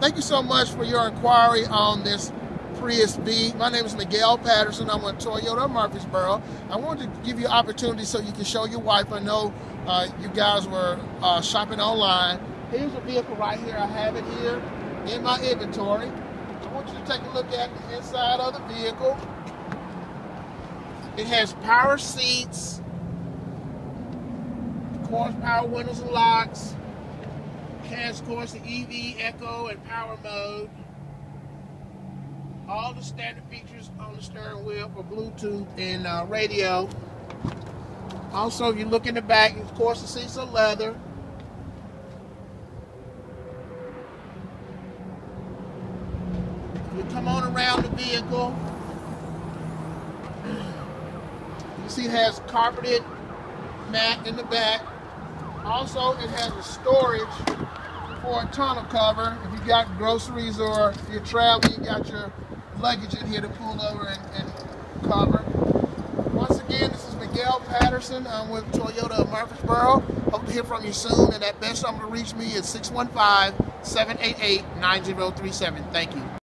Thank you so much for your inquiry on this Prius V. My name is Miguel Patterson. I'm with Toyota Murfreesboro. I wanted to give you an opportunity so you can show your wife. I know uh, you guys were uh, shopping online. Here's a vehicle right here. I have it here in my inventory. I want you to take a look at the inside of the vehicle. It has power seats, of course, power windows and locks. Has, of course, the EV, Eco, and Power Mode. All the standard features on the steering wheel for Bluetooth and uh, radio. Also, if you look in the back, of course, the seats are leather. You come on around the vehicle. You see it has carpeted mat in the back. Also, it has a storage for a tonneau cover. If you got groceries or you're traveling, you got your luggage in here to pull over and, and cover. Once again, this is Miguel Patterson. I'm with Toyota of Murfreesboro. Hope to hear from you soon. And that best number to reach me is 615 788 9037. Thank you.